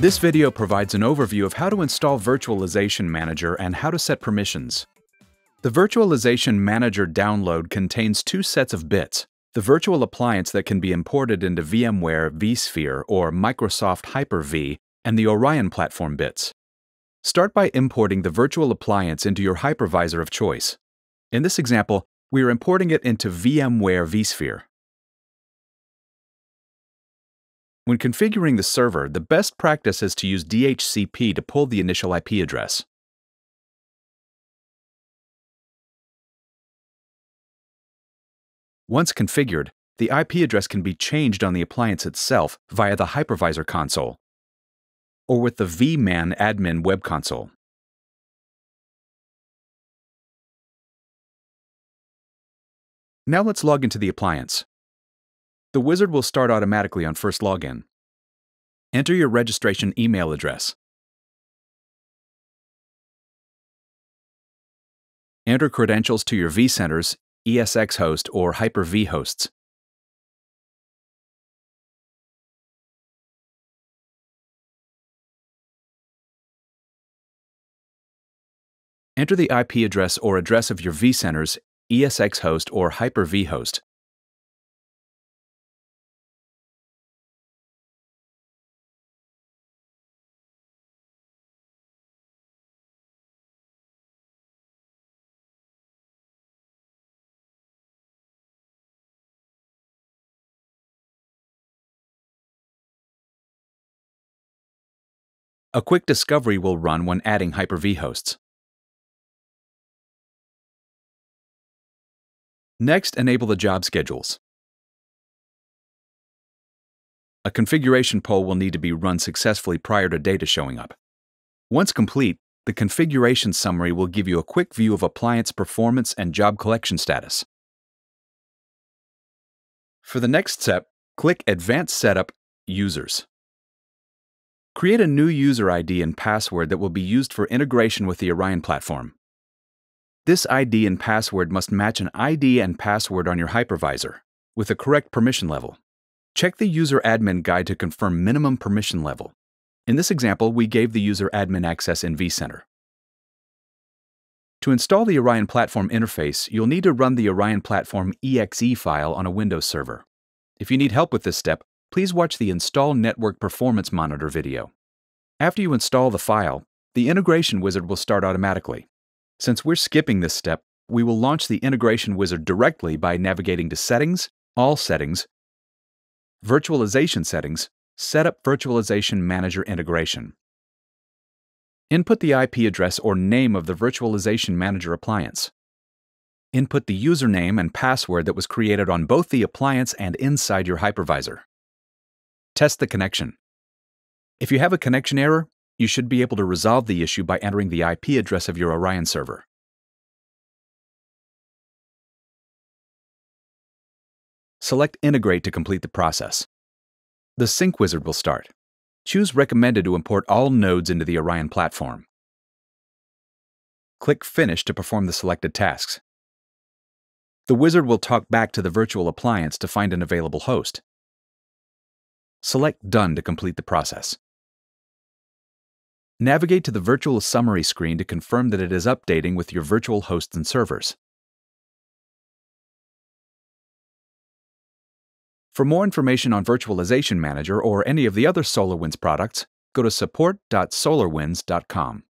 This video provides an overview of how to install Virtualization Manager and how to set permissions. The Virtualization Manager download contains two sets of bits, the virtual appliance that can be imported into VMware vSphere or Microsoft Hyper-V, and the Orion platform bits. Start by importing the virtual appliance into your hypervisor of choice. In this example, we are importing it into VMware vSphere. When configuring the server, the best practice is to use DHCP to pull the initial IP address. Once configured, the IP address can be changed on the appliance itself via the hypervisor console or with the vMan admin web console. Now let's log into the appliance. The wizard will start automatically on first login. Enter your registration email address. Enter credentials to your vCenters, ESX host, or Hyper-V hosts. Enter the IP address or address of your vCenters, ESX host, or Hyper-V host. A quick discovery will run when adding Hyper-V hosts. Next, enable the job schedules. A configuration poll will need to be run successfully prior to data showing up. Once complete, the configuration summary will give you a quick view of appliance performance and job collection status. For the next step, click Advanced Setup Users. Create a new user ID and password that will be used for integration with the Orion platform. This ID and password must match an ID and password on your hypervisor with the correct permission level. Check the user admin guide to confirm minimum permission level. In this example, we gave the user admin access in vCenter. To install the Orion Platform interface, you'll need to run the Orion Platform exe file on a Windows server. If you need help with this step, please watch the Install Network Performance Monitor video. After you install the file, the integration wizard will start automatically. Since we're skipping this step, we will launch the integration wizard directly by navigating to Settings, All Settings, Virtualization Settings, Set up Virtualization Manager Integration. Input the IP address or name of the Virtualization Manager appliance. Input the username and password that was created on both the appliance and inside your hypervisor. Test the connection. If you have a connection error, you should be able to resolve the issue by entering the IP address of your Orion server. Select Integrate to complete the process. The Sync wizard will start. Choose Recommended to import all nodes into the Orion platform. Click Finish to perform the selected tasks. The wizard will talk back to the virtual appliance to find an available host. Select Done to complete the process. Navigate to the virtual summary screen to confirm that it is updating with your virtual hosts and servers. For more information on Virtualization Manager or any of the other SolarWinds products, go to support.solarwinds.com.